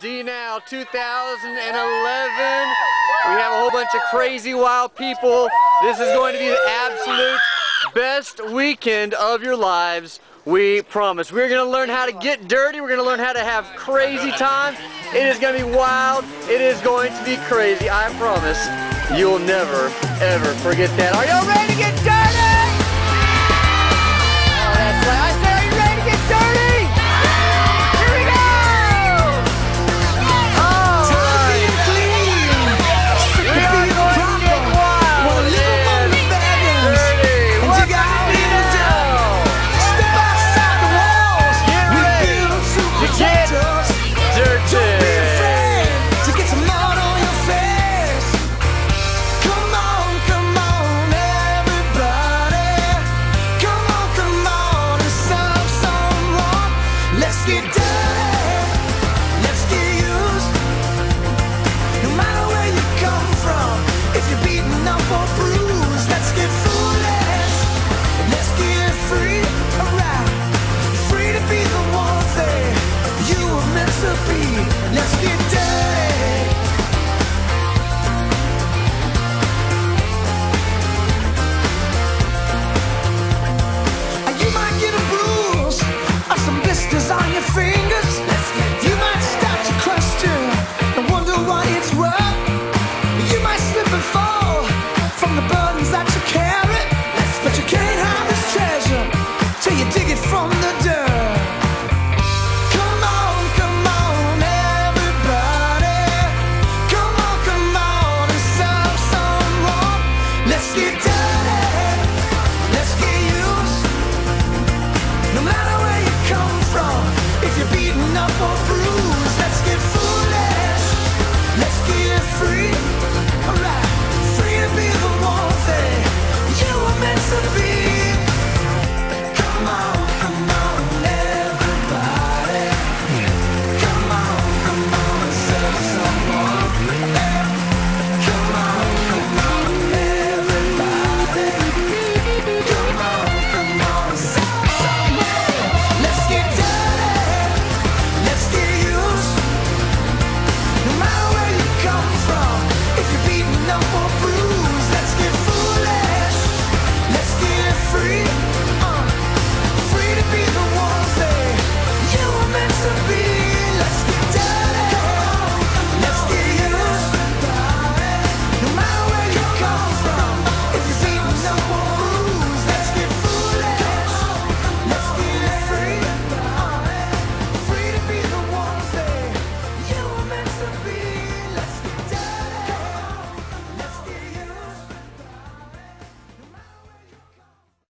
DNow 2011. We have a whole bunch of crazy wild people. This is going to be the absolute best weekend of your lives. We promise. We're going to learn how to get dirty. We're going to learn how to have crazy time. It is going to be wild. It is going to be crazy. I promise. You'll never, ever forget that. Are y'all ready to get dirty? time